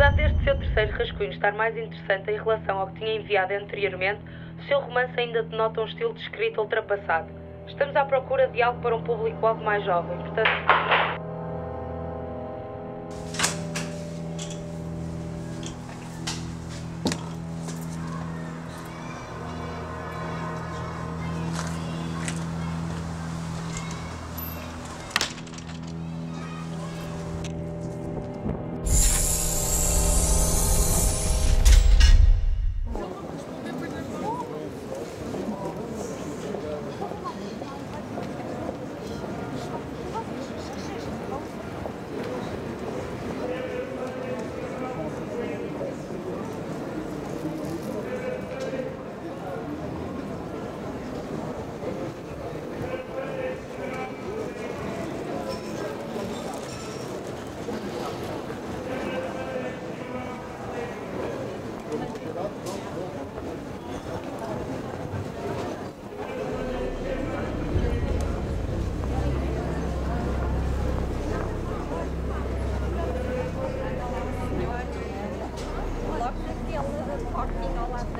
Apesar deste seu terceiro rascunho estar mais interessante em relação ao que tinha enviado anteriormente, o seu romance ainda denota um estilo de escrita ultrapassado. Estamos à procura de algo para um público-alvo mais jovem, portanto. Parking ao lado.